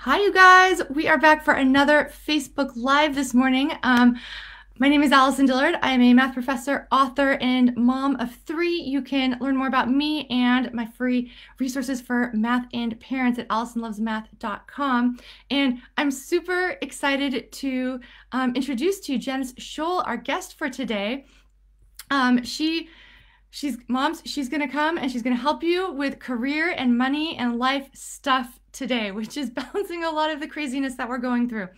Hi, you guys. We are back for another Facebook Live this morning. Um, my name is Allison Dillard. I am a math professor, author, and mom of three. You can learn more about me and my free resources for math and parents at AllisonLovesMath.com. And I'm super excited to um, introduce to you Janice Scholl, our guest for today. Um, she she's moms she's going to come and she's going to help you with career and money and life stuff today, which is balancing a lot of the craziness that we're going through.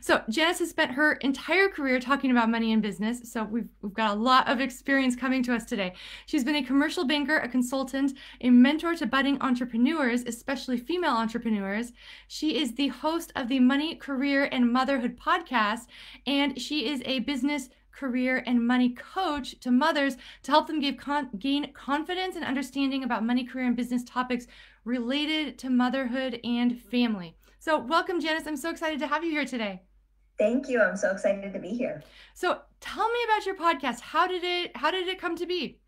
So, Janice has spent her entire career talking about money and business. So, we've, we've got a lot of experience coming to us today. She's been a commercial banker, a consultant, a mentor to budding entrepreneurs, especially female entrepreneurs. She is the host of the Money, Career, and Motherhood podcast, and she is a business career, and money coach to mothers to help them con- gain confidence and understanding about money, career, and business topics related to motherhood and family. So, welcome, Janice. I'm so excited to have you here today. Thank you. I'm so excited to be here. So, tell me about your podcast. How did it how did it come to be?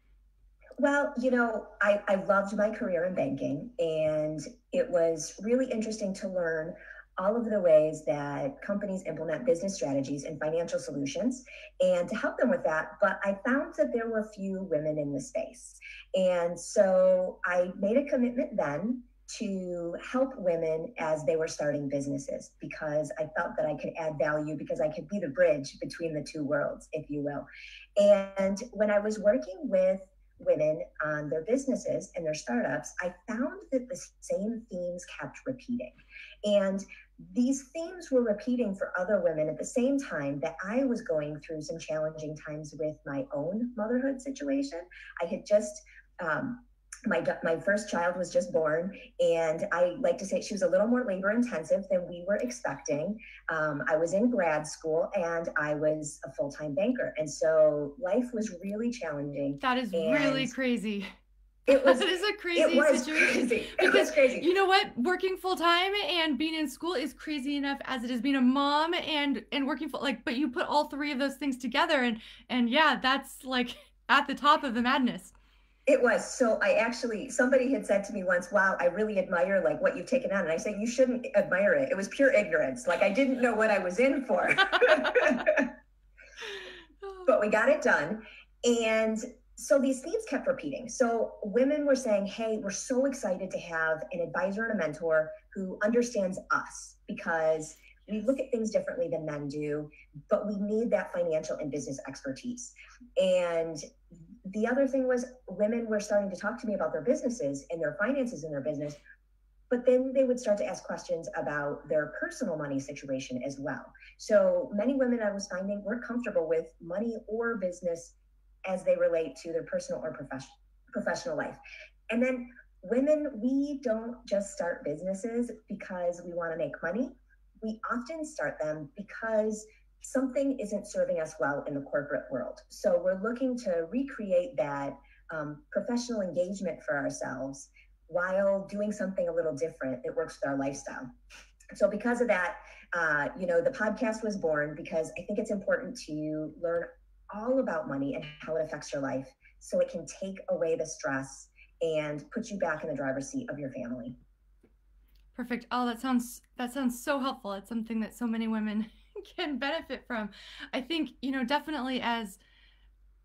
Well, you know, I, I loved my career in banking, and it was really interesting to learn all of the ways that companies implement business strategies and financial solutions and to help them with that. But I found that there were few women in the space. And so I made a commitment then to help women as they were starting businesses because I felt that I could add value because I could be the bridge between the two worlds, if you will. And when I was working with women on their businesses and their startups, I found that the same themes kept repeating. And these themes were repeating for other women at the same time that I was going through some challenging times with my own motherhood situation. I had just um, my my first child was just born, and I like to say she was a little more labor intensive than we were expecting. Um, I was in grad school, and I was a full time banker, and so life was really challenging. That is really crazy. It was. It is a crazy it was situation. Crazy. It was crazy. You know what? Working full time and being in school is crazy enough as it is being a mom and and working full like. But you put all three of those things together, and and yeah, that's like at the top of the madness. It was. So I actually, somebody had said to me once, wow, I really admire like what you've taken on. And I said, you shouldn't admire it. It was pure ignorance. Like I didn't know what I was in for. but we got it done. And so these themes kept repeating. So women were saying, hey, we're so excited to have an advisor and a mentor who understands us because we look at things differently than men do, but we need that financial and business expertise. And the other thing was women were starting to talk to me about their businesses and their finances in their business, but then they would start to ask questions about their personal money situation as well. So many women I was finding weren't comfortable with money or business as they relate to their personal or professional professional life. And then women, we don't just start businesses because we want to make money. We often start them because something isn't serving us well in the corporate world. So we're looking to recreate that um, professional engagement for ourselves while doing something a little different that works with our lifestyle. So because of that, uh, you know, the podcast was born because I think it's important to learn all about money and how it affects your life so it can take away the stress and put you back in the driver's seat of your family. Perfect. Oh, that sounds that sounds so helpful. It's something that so many women can benefit from. I think, you know, definitely as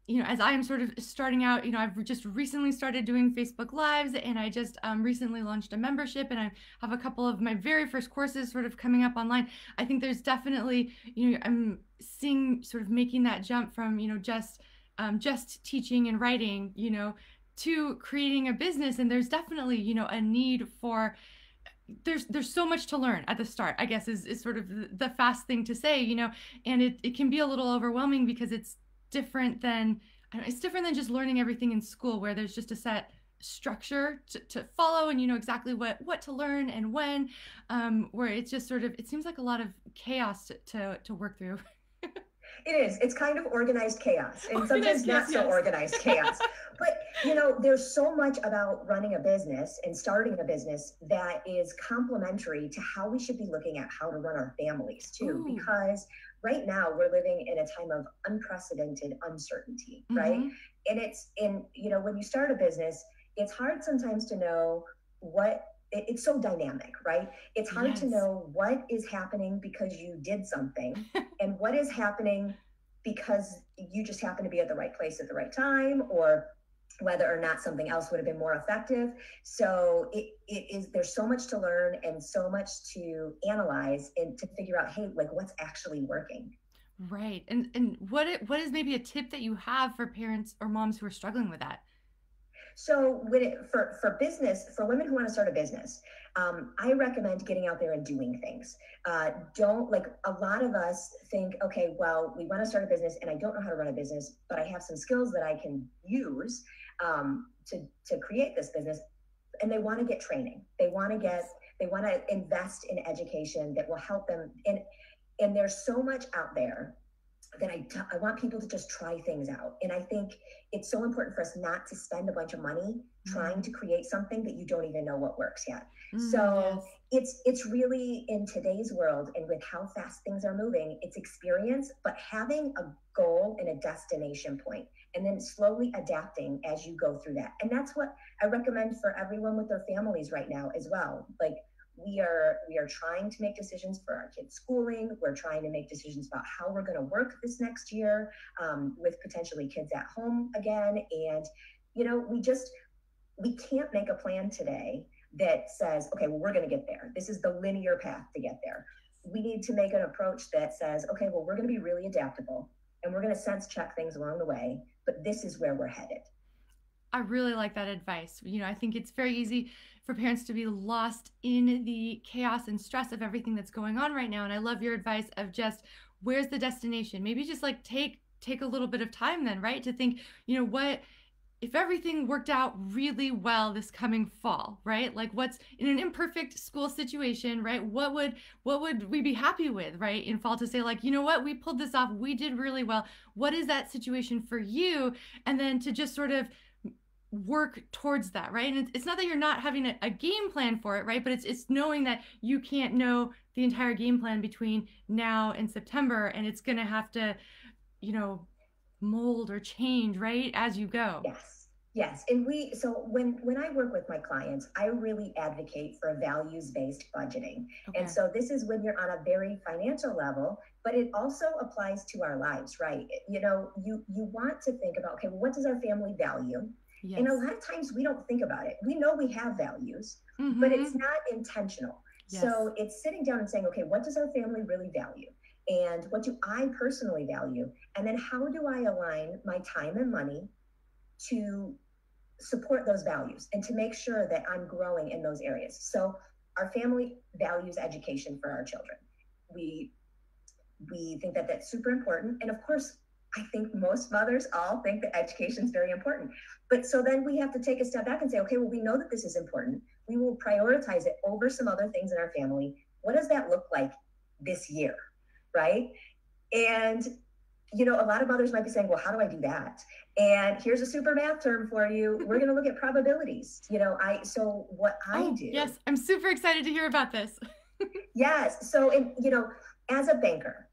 you know, as I am sort of starting out, you know, I've just recently started doing Facebook Lives and I just um, recently launched a membership and I have a couple of my very first courses sort of coming up online. I think there's definitely, you know, I'm seeing sort of making that jump from, you know, just um, just teaching and writing, you know, to creating a business. And there's definitely, you know, a need for, there's there's so much to learn at the start i guess is, is sort of the fast thing to say you know and it, it can be a little overwhelming because it's different than it's different than just learning everything in school where there's just a set structure to, to follow and you know exactly what what to learn and when um where it's just sort of it seems like a lot of chaos to to, to work through. It is. It's kind of organized chaos. And sometimes not so organized chaos. But you know there's so much about running a business and starting a business that is complementary to how we should be looking at how to run our families too. Ooh. because right now we're living in a time of unprecedented uncertainty mm-hmm. right and it's in you know when you start a business it's hard sometimes to know what it's so dynamic, right? It's hard Yes. to know what is happening because you did something and what is happening because you just happen to be at the right place at the right time or whether or not something else would have been more effective. So it, it is there's so much to learn and so much to analyze and to figure out, hey, like what's actually working. Right. And and what it, what is maybe a tip that you have for parents or moms who are struggling with that? So when it, for for business, for women who want to start a business, um, I recommend getting out there and doing things. Uh, don't like a lot of us think, okay, well, we want to start a business, and I don't know how to run a business, but I have some skills that I can use um, to to create this business, and they want to get training. They want to get they want to invest in education that will help them. And and there's so much out there that I, t- I want people to just try things out. And I think it's so important for us not to spend a bunch of money trying to create something that you don't even know what works yet. Mm, So yes. it's it's really in today's world and with how fast things are moving, it's experience, but having a goal and a destination point and then slowly adapting as you go through that. And that's what I recommend for everyone with their families right now as well. Like we are we are trying to make decisions for our kids schooling we're trying to make decisions about how we're going to work this next year um, with potentially kids at home again and you know we just we can't make a plan today that says okay well we're going to get there this is the linear path to get there we need to make an approach that says okay well we're going to be really adaptable and we're going to sense check things along the way but this is where we're headed I really like that advice. You know, I think it's very easy for parents to be lost in the chaos and stress of everything that's going on right now. And I love your advice of just where's the destination? Maybe just like take take a little bit of time then, right? To think, you know, what if everything worked out really well this coming fall, right? Like what's in an imperfect school situation, right? What would what would we be happy with, right? In fall to say like, you know what, we pulled this off. We did really well. What is that situation for you? And then to just sort of work towards that right and it's, not that you're not having a, a game plan for it right but it's it's knowing that you can't know the entire game plan between now and september and it's going to have to you know mold or change right as you go Yes. Yes. And we so when when I work with my clients, I really advocate for values-based budgeting. okay. And so this is when you're on a very financial level, but it also applies to our lives, right? You know, you you want to think about okay, well, what does our family value? yes. And a lot of times we don't think about it. We know we have values, but Mhm. it's not intentional. So it's sitting down and saying, okay, what does our family really value? And what do I personally value? And then how do I align my time and money to support those values and to make sure that I'm growing in those areas? So our family values education for our children. We we think that that's super important. And of course, I think most mothers all think that education is very important. But so then we have to take a step back and say, okay, well, we know that this is important. We will prioritize it over some other things in our family. What does that look like this year? Right. And, you know, a lot of mothers might be saying, well, how do I do that? And here's a super math term for you. We're going to look at probabilities. You know, I, so what I oh, do. yes i'm super excited to hear about this Yes. So, in, you know, as a banker,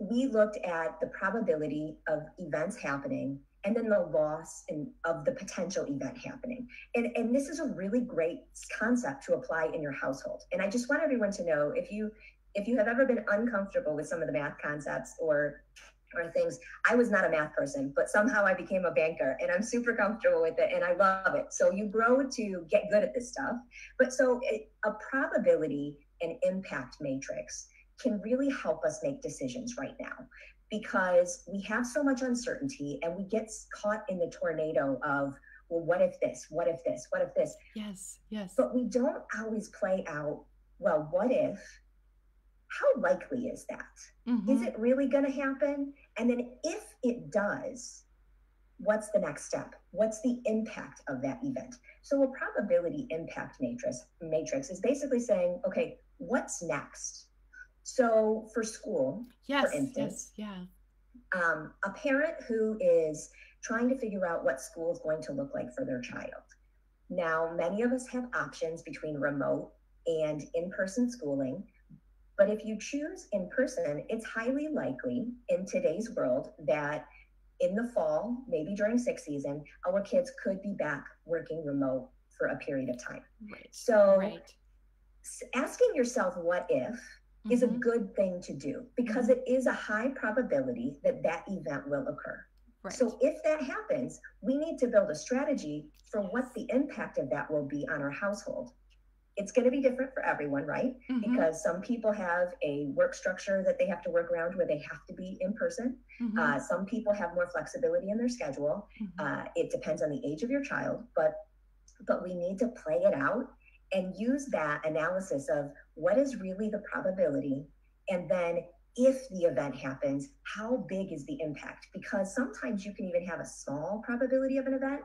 we looked at the probability of events happening and then the loss in, of the potential event happening. And, and this is a really great concept to apply in your household. And I just want everyone to know if you if you have ever been uncomfortable with some of the math concepts or or things, I was not a math person, but somehow I became a banker and I'm super comfortable with it and I love it. So you grow to get good at this stuff. But so it, a probability and impact matrix can really help us make decisions right now because we have so much uncertainty and we get caught in the tornado of, well, what if this? What if this? What if this? yes yes But we don't always play out, well, what if? How likely is that? Is Mhm. it really going to happen? And then if it does, what's the next step? What's the impact of that event? So a probability impact matrix matrix is basically saying, okay, what's next? So for school, yes instance, yes yeah um, a parent who is trying to figure out what school is going to look like for their child. Now, many of us have options between remote and in person schooling. But if you choose in person, it's highly likely in today's world that in the fall, maybe during sixth season, our kids could be back working remote for a period of time. Right. So Right. asking yourself what if is a Mhm. good thing to do because it is a high probability that that event will occur. Right. So if that happens, we need to build a strategy for what the impact of that will be on our household. It's going to be different for everyone, right? Mhm. Because some people have a work structure that they have to work around where they have to be in person. Mhm. Uh, some people have more flexibility in their schedule. Mhm. Uh, it depends on the age of your child, but but we need to play it out and use that analysis of what is really the probability, and then if the event happens, how big is the impact? Because sometimes you can even have a small probability of an event,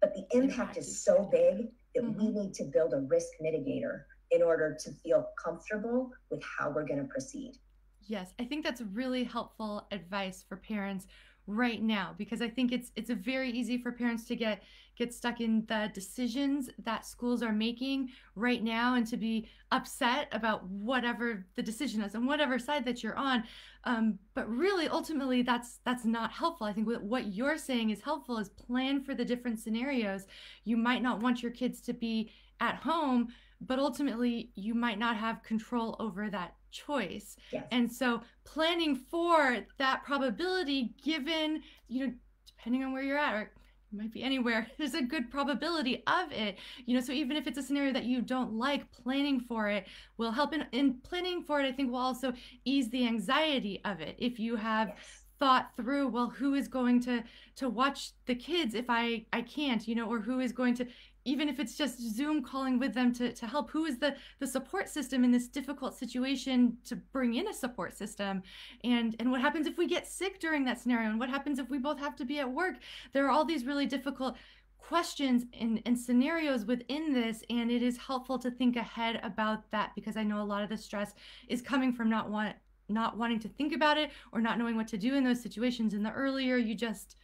but the impact Impact is so big that we Mhm. need to build a risk mitigator in order to feel comfortable with how we're going to proceed. Yes, I think that's really helpful advice for parents right now because I think it's it's a very easy for parents to get get stuck in the decisions that schools are making right now and to be upset about whatever the decision is and whatever side that you're on. Um, but really, ultimately, that's that's not helpful. I think what, what you're saying is helpful is plan for the different scenarios. You might not want your kids to be at home, but ultimately, you might not have control over that choice. Yes. And so planning for that probability given, you know, depending on where you're at, or it might be anywhere, there's a good probability of it. You know, so even if it's a scenario that you don't like, planning for it will help. And in planning for it, I think will also ease the anxiety of it. If you have yes. thought through well who is going to to watch the kids if i i can't you know or who is going to even if it's just zoom calling with them to, to help who is the the support system in this difficult situation to bring in a support system? And and what happens if we get sick during that scenario? And what happens if we both have to be at work? There are all these really difficult questions and, and scenarios within this and it is helpful to think ahead about that because i know a lot of the stress is coming from not want not wanting to think about it or not knowing what to do in those situations. And the earlier you just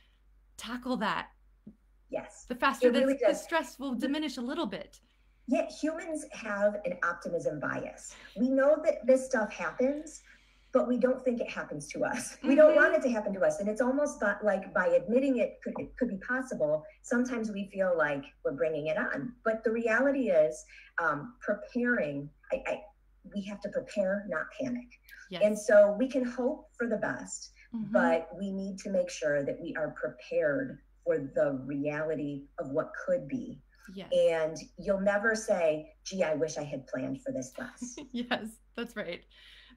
tackle that Yes. the faster really the, the stress will diminish a little bit Yet humans have an optimism bias. We know that this stuff happens, but we don't think it happens to us. We don't Mhm. want it to happen to us. And it's almost like by admitting it could, it could be possible, sometimes we feel like we're bringing it on. But the reality is, um, preparing, I, I, we have to prepare, not panic. yes And so we can hope for the best, Mhm. but we need to make sure that we are prepared for the reality of what could be yes and you'll never say, gee, I wish I had planned for this less. yes that's right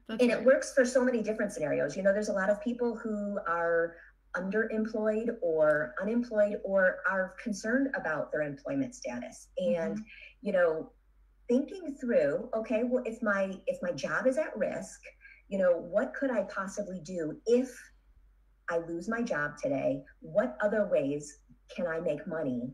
that's and right. it works for so many different scenarios. You know, there's a lot of people who are underemployed or unemployed or are concerned about their employment status. Mm-hmm. And, you know, thinking through, okay, well, if my if my job is at risk, you know, what could I possibly do if I lose my job today? What other ways can I make money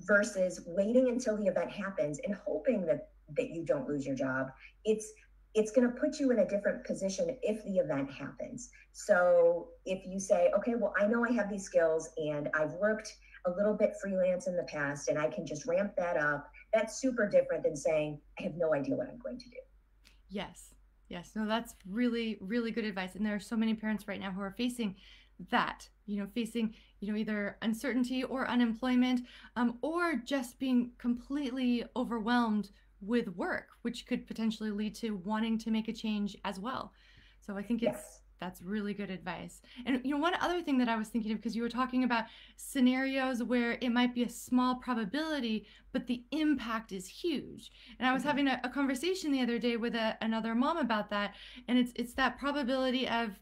versus waiting until the event happens and hoping that that you don't lose your job? It's it's going to put you in a different position if the event happens. So if you say, okay, well, I know I have these skills and I've worked a little bit freelance in the past and I can just ramp that up, that's super different than saying, I have no idea what I'm going to do. Yes. Yes. No, that's really, really good advice. And there are so many parents right now who are facing that, you know, facing, you know, either uncertainty or unemployment, um, or just being completely overwhelmed with work, which could potentially lead to wanting to make a change as well. So I think it's Yes. That's really good advice. And you know, one other thing that I was thinking of because you were talking about scenarios where it might be a small probability, but the impact is huge. And I was Mhm. having a, a conversation the other day with a, another mom about that, and it's it's that probability of,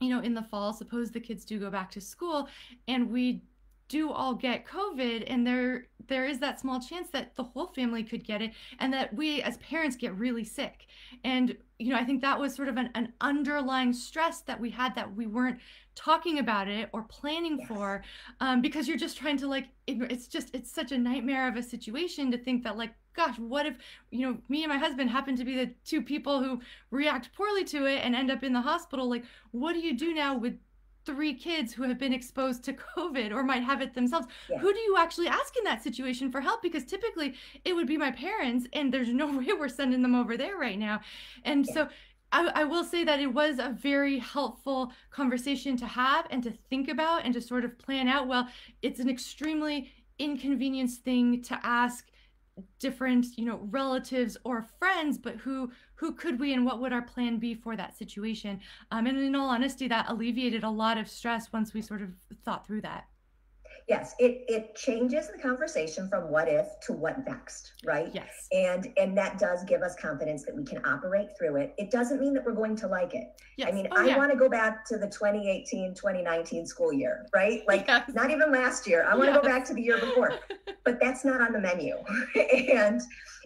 you know, in the fall, suppose the kids do go back to school, and we do all get COVID, and there there is that small chance that the whole family could get it, and that we as parents get really sick. And you know, I think that was sort of an, an underlying stress that we had that we weren't talking about it or planning Yes. for, um, because you're just trying to like, it's just it's such a nightmare of a situation to think that like, gosh, what if you know me and my husband happen to be the two people who react poorly to it and end up in the hospital? Like, what do you do now with three kids who have been exposed to COVID or might have it themselves. Yeah. Who do you actually ask in that situation for help? Because typically it would be my parents, and there's no way we're sending them over there right now. And Yeah. so I, I will say that it was a very helpful conversation to have and to think about and to sort of plan out. Well, it's an extremely inconvenience thing to ask different you know relatives or friends but who who could we and what would our plan be for that situation? Um, and in all honesty that alleviated a lot of stress once we sort of thought through that yes it it changes the conversation from what if to what next right yes and and that does give us confidence that we can operate through it it doesn't mean that we're going to like it yes. i mean oh, i yeah. want to go back to the 2018 2019 school year right like yes. not even last year i want to yes. go back to the year before but that's not on the menu and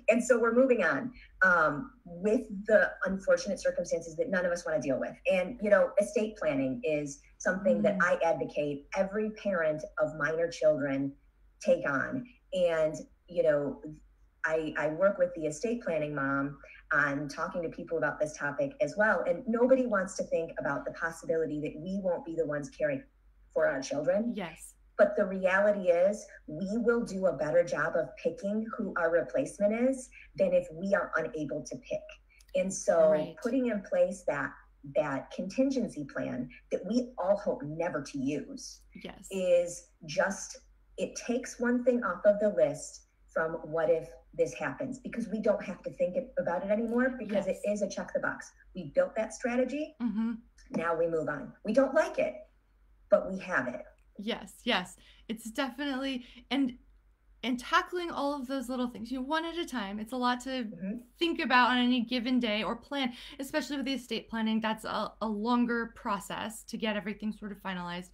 and so we're moving on um, with the unfortunate circumstances that none of us want to deal with. And, you know, estate planning is something that I advocate every parent of minor children take on. And, you know, I, I work with the estate planning mom on talking to people about this topic as well. And nobody wants to think about the possibility that we won't be the ones caring for our children. Yes. But the reality is, we will do a better job of picking who our replacement is than if we are unable to pick. And so, right. putting in place that that contingency plan that we all hope never to use yes. is just it takes one thing off of the list from what if this happens because we don't have to think about it anymore because yes. it is a check the box. We built that strategy. Mm-hmm. Now we move on. We don't like it, but we have it. Yes, yes. It's definitely and and tackling all of those little things, you know, one at a time. It's a lot to mm-hmm. think about on any given day or plan, especially with the estate planning. That's a, a longer process to get everything sort of finalized.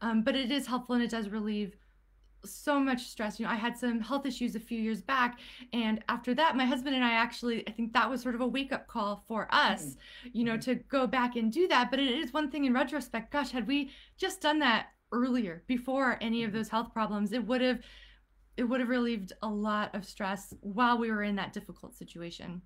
Um, but it is helpful and it does relieve so much stress. You know, I had some health issues a few years back, and after that, my husband and I actually, I think that was sort of a wake up call for us, mm-hmm. you know, mm-hmm. to go back and do that. But it is one thing in retrospect. Gosh, had we just done that earlier before any of mm-hmm. those health problems it would have it would have relieved a lot of stress while we were in that difficult situation.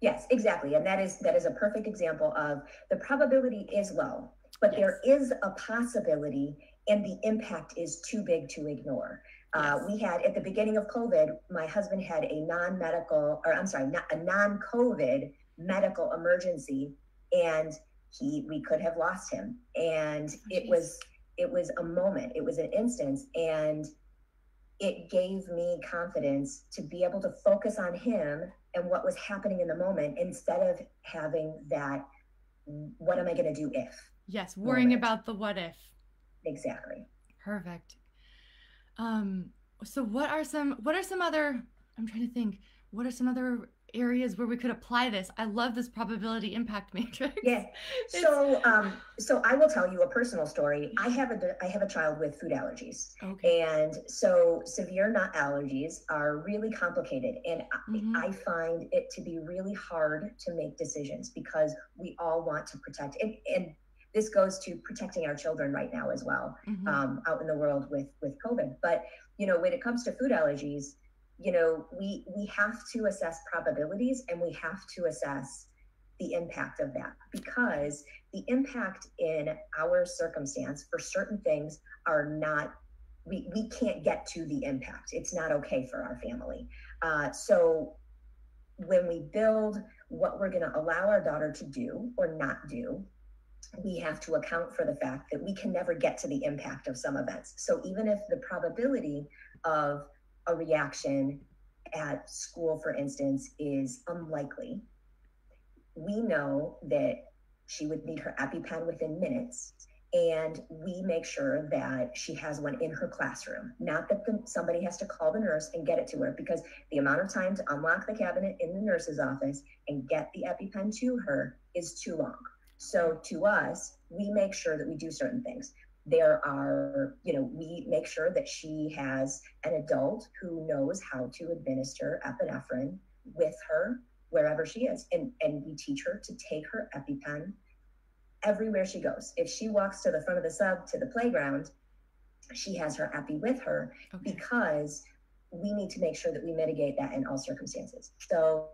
Yes exactly. And that is that is a perfect example of the probability is low but yes. there is a possibility and the impact is too big to ignore. Uh, uh, we had at the beginning of covid my husband had a non-medical or i'm sorry not a non-covid medical emergency and he we could have lost him. And oh, it was it was a moment, it was an instance, and it gave me confidence to be able to focus on him and what was happening in the moment instead of having that what am I going to do if? Yes, worrying moment. about the what if. Exactly. Perfect. Um so what are some what are some other I'm trying to think what are some other areas where we could apply this. I love this probability impact matrix. Yeah. So, um, so I will tell you a personal story. I have a I have a child with food allergies, okay. and so severe nut allergies are really complicated, and mm-hmm. I, I find it to be really hard to make decisions because we all want to protect and. and this goes to protecting our children right now as well mm-hmm. um, out in the world with with covid but you know when it comes to food allergies you know we we have to assess probabilities and we have to assess the impact of that because the impact in our circumstance for certain things are not we, we can't get to the impact. It's not okay for our family. Uh, so when we build what we're going to allow our daughter to do or not do we have to account for the fact that we can never get to the impact of some events. So even if the probability of a reaction at school, for instance, is unlikely, we know that she would need her EpiPen within minutes. And we make sure that she has one in her classroom. Not that the, somebody has to call the nurse and get it to her, because the amount of time to unlock the cabinet in the nurse's office and get the EpiPen to her is too long. So to us, we make sure that we do certain things there are, you know, we make sure that she has an adult who knows how to administer epinephrine with her wherever she is. And, and we teach her to take her EpiPen everywhere she goes. If she walks to the front of the sub to the playground, she has her Epi with her okay. because we need to make sure that we mitigate that in all circumstances. So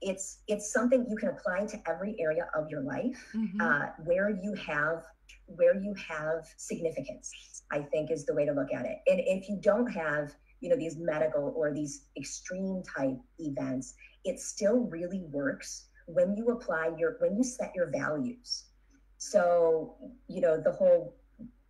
it's it's something you can apply to every area of your life mm-hmm. uh, where you have where you have significance, I think is the way to look at it. And if you don't have, you know, these medical or these extreme type events, it still really works when you apply your, when you set your values. So, you know, the whole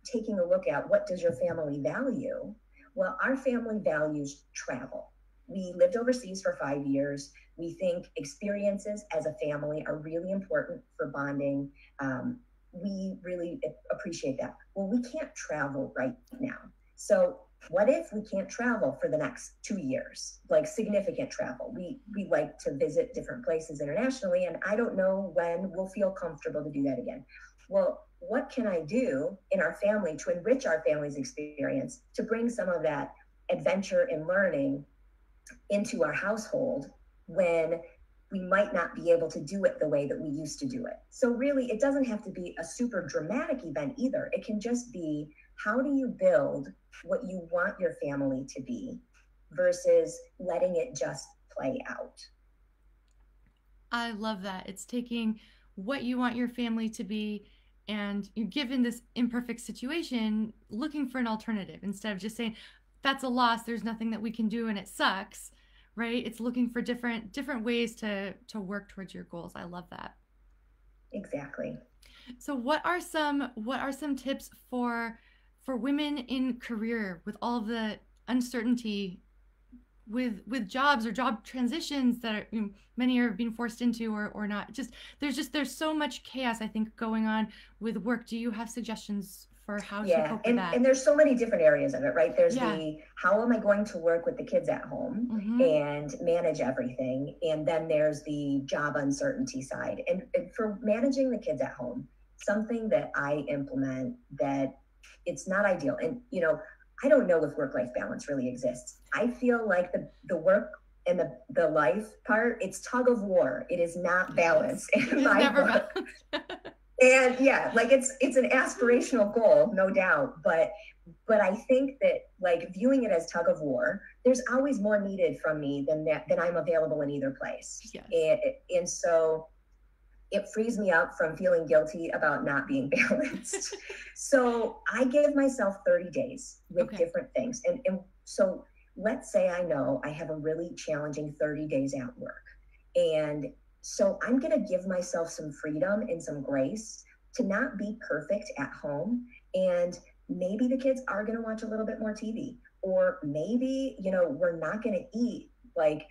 taking a look at what does your family value? Well, our family values travel. We lived overseas for five years. We think experiences as a family are really important for bonding. Um, we really appreciate that. Well, we can't travel right now. So what if we can't travel for the next two years like significant travel we we like to visit different places internationally and i don't know when we'll feel comfortable to do that again well what can i do in our family to enrich our family's experience to bring some of that adventure and learning into our household when we might not be able to do it the way that we used to do it. So, really, it doesn't have to be a super dramatic event either. It can just be how do you build what you want your family to be versus letting it just play out. I love that. It's taking what you want your family to be and you're given this imperfect situation looking for an alternative instead of just saying that's a loss there's nothing that we can do and it sucks right? It's looking for different different ways to to work towards your goals. I love that. Exactly. So what are some what are some tips for for women in career with all the uncertainty with with jobs or job transitions that are, you know, many are being forced into or or not? Just there's just there's so much chaos i think going on with work. Do you have suggestions for how yeah, to cope and, with that and there's so many different areas of it right there's yeah. the how am i going to work with the kids at home mm-hmm. and manage everything and then there's the job uncertainty side and, and for managing the kids at home something that i implement that it's not ideal. And you know, I don't know if work life balance really exists. I feel like the the work and the the life part, it's tug of war. It is not balanced. It's never balanced. And yeah, like it's it's an aspirational goal, no doubt. But but I think that like viewing it as tug of war, there's always more needed from me than that than I'm available in either place. Yes. And, and so it frees me up from feeling guilty about not being balanced. so I give myself 30 days with okay. different things. And, and so let's say I know I have a really challenging 30 days at work. And so I'm going to give myself some freedom and some grace to not be perfect at home. And maybe the kids are going to watch a little bit more TV. Or maybe, you know, we're not going to eat like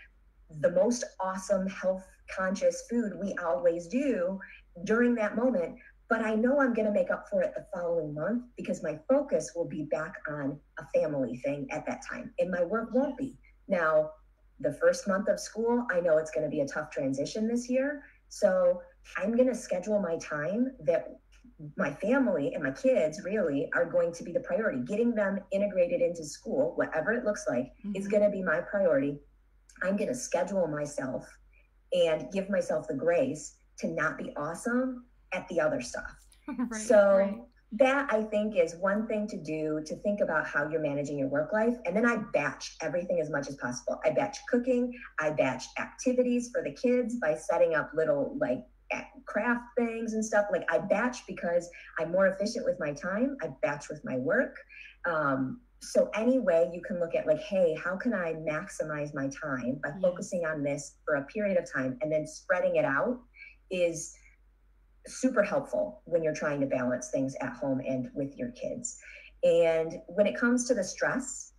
the most awesome health conscious food we always do during that moment but i know i'm going to make up for it the following month because my focus will be back on a family thing at that time and my work won't be now the first month of school i know it's going to be a tough transition this year so i'm going to schedule my time that my family and my kids really are going to be the priority getting them integrated into school whatever it looks like mm-hmm. is going to be my priority i'm going to schedule myself and give myself the grace to not be awesome at the other stuff. right, so right. That I think is one thing to do to think about how you're managing your work life. And then I batch everything as much as possible. I batch cooking, I batch activities for the kids by setting up little like craft things and stuff. Like I batch because I'm more efficient with my time. I batch with my work. Um, so any way you can look at like hey how can i maximize my time by focusing on this for a period of time and then spreading it out is super helpful when you're trying to balance things at home and with your kids and when it comes to the stress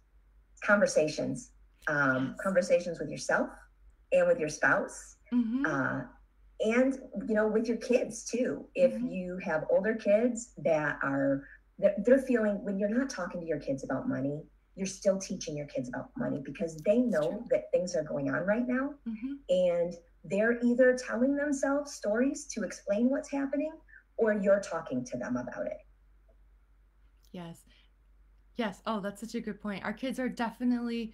conversations um, conversations with yourself and with your spouse mm-hmm. uh, and you know with your kids too if mm-hmm. you have older kids that are they're feeling when you're not talking to your kids about money you're still teaching your kids about money because they know that things are going on right now mm-hmm. and they're either telling themselves stories to explain what's happening or you're talking to them about it yes yes oh that's such a good point our kids are definitely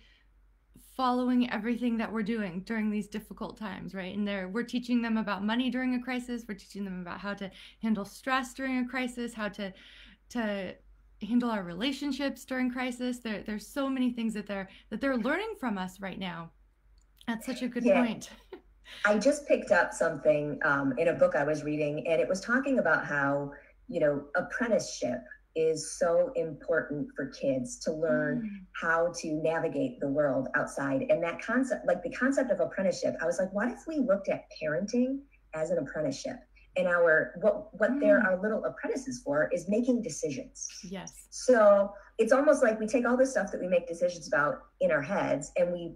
following everything that we're doing during these difficult times right and there we're teaching them about money during a crisis we're teaching them about how to handle stress during a crisis how to to handle our relationships during crisis. There, there's so many things that they're that they're learning from us right now. That's such a good yeah. point. I just picked up something um, in a book I was reading, and it was talking about how you know apprenticeship is so important for kids to learn mm. how to navigate the world outside. And that concept, like the concept of apprenticeship, I was like, what if we looked at parenting as an apprenticeship? and our what what mm. they're our little apprentices for is making decisions yes so it's almost like we take all the stuff that we make decisions about in our heads and we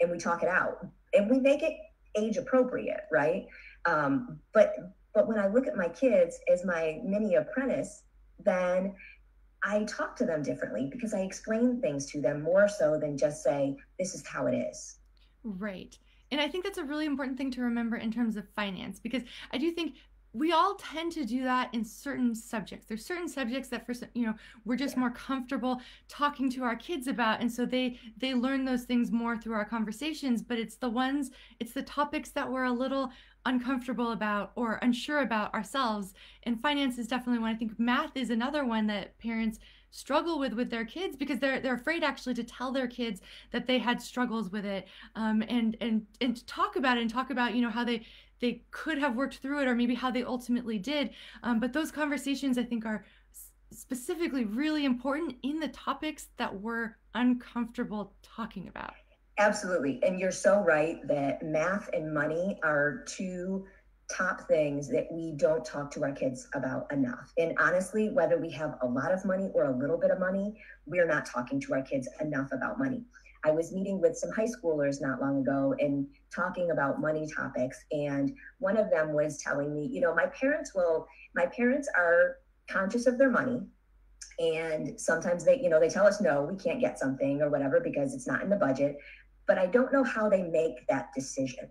and we talk it out and we make it age appropriate right? Um, but but when i look at my kids as my mini apprentice then i talk to them differently because i explain things to them more so than just say this is how it is. Right. And I think that's a really important thing to remember in terms of finance because I do think we all tend to do that in certain subjects. There's certain subjects that for you know we're just more comfortable talking to our kids about and so they they learn those things more through our conversations but it's the ones it's the topics that we're a little uncomfortable about or unsure about ourselves. And finance is definitely one. I think math is another one that parents struggle with with their kids because they're they're afraid actually to tell their kids that they had struggles with it. Um, and and and to talk about it and talk about you know how they they could have worked through it or maybe how they ultimately did. Um, but those conversations, I think, are specifically really important in the topics that we're uncomfortable talking about. Absolutely. And you're so right that math and money are two top things that we don't talk to our kids about enough. And honestly, whether we have a lot of money or a little bit of money, we're not talking to our kids enough about money. I was meeting with some high schoolers not long ago and talking about money topics. And one of them was telling me, you know, my parents will, my parents are conscious of their money. And sometimes they, you know, they tell us, no, we can't get something or whatever because it's not in the budget. But I don't know how they make that decision.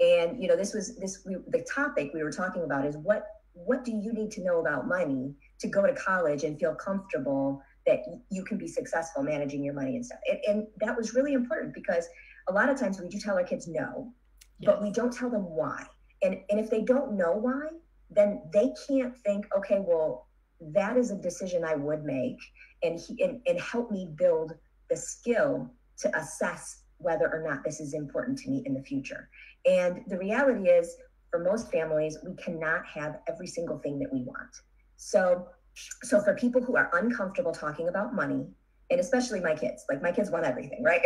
And, you know, this was this, we, the topic we were talking about is what, what do you need to know about money to go to college and feel comfortable that you can be successful managing your money and stuff. And, and, that was really important because a lot of times we do tell our kids no, yes. but we don't tell them why. And, and if they don't know why, then they can't think, okay, well, that is a decision I would make and, he, and, and help me build the skill to assess whether or not this is important to me in the future. And the reality is, for most families, we cannot have every single thing that we want. So so for people who are uncomfortable talking about money and especially my kids like my kids want everything right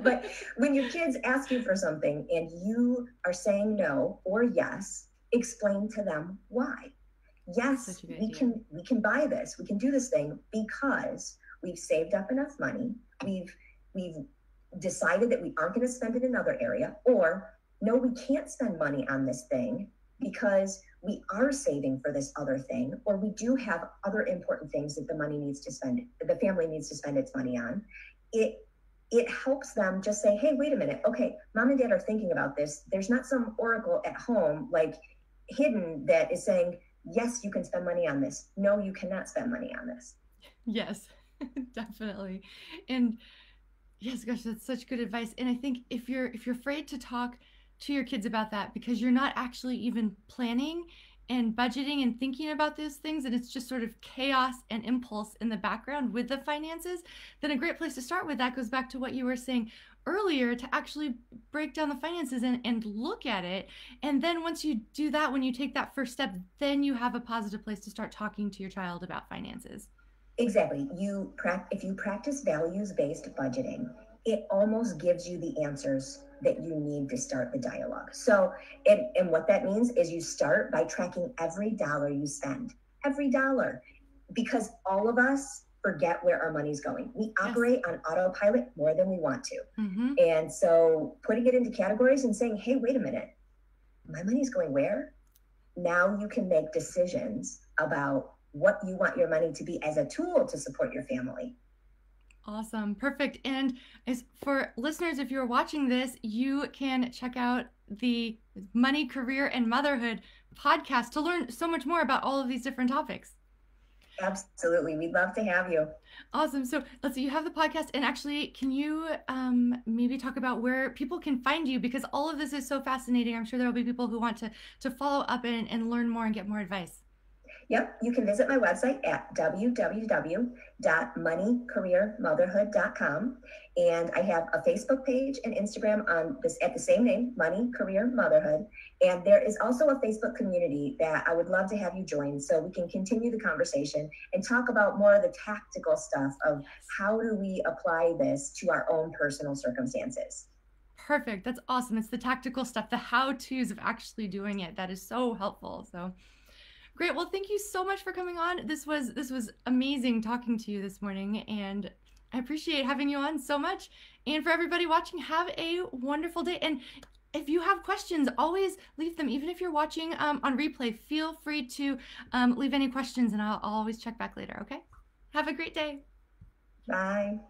but when your kids ask you for something and you are saying no or yes explain to them why yes we idea. can we can buy this we can do this thing because we've saved up enough money we've we've decided that we aren't going to spend it in another area or no we can't spend money on this thing because we are saving for this other thing, or we do have other important things that the money needs to spend, the family needs to spend its money on, it it helps them just say, hey, wait a minute, okay, mom and dad are thinking about this. There's not some oracle at home like hidden that is saying, yes, you can spend money on this. No, you cannot spend money on this. Yes, definitely. And yes, gosh, that's such good advice. And I think if you're if you're afraid to talk to your kids about that because you're not actually even planning and budgeting and thinking about those things and it's just sort of chaos and impulse in the background with the finances. Then a great place to start with that goes back to what you were saying earlier to actually break down the finances and, and look at it. And then once you do that when you take that first step then you have a positive place to start talking to your child about finances. Exactly. You if you practice values based budgeting it almost gives you the answers that you need to start the dialogue. So, and, and what that means is you start by tracking every dollar you spend, every dollar, because all of us forget where our money's going. We operate yes. on autopilot more than we want to. Mm-hmm. And so putting it into categories and saying, hey, wait a minute, my money's going where? Now you can make decisions about what you want your money to be as a tool to support your family. Awesome. Perfect. And as for listeners, if you're watching this, you can check out the Money, Career, and Motherhood podcast to learn so much more about all of these different topics. Absolutely. We'd love to have you. Awesome. So let's see, you have the podcast. And actually, can you um, maybe talk about where people can find you? Because all of this is so fascinating. I'm sure there will be people who want to, to follow up and, and learn more and get more advice. Yep, you can visit my website at www.moneycareermotherhood.com. And I have a Facebook page and Instagram on this at the same name, Money Career Motherhood. And there is also a Facebook community that I would love to have you join so we can continue the conversation and talk about more of the tactical stuff of how do we apply this to our own personal circumstances. Perfect. That's awesome. It's the tactical stuff, the how to's of actually doing it. That is so helpful. So great. Well, thank you so much for coming on. This was this was amazing talking to you this morning, and I appreciate having you on so much. And for everybody watching, have a wonderful day. And if you have questions, always leave them. Even if you're watching um, on replay, feel free to um, leave any questions, and I'll, I'll always check back later. Okay. Have a great day. Bye.